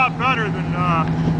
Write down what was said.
lot better than uh,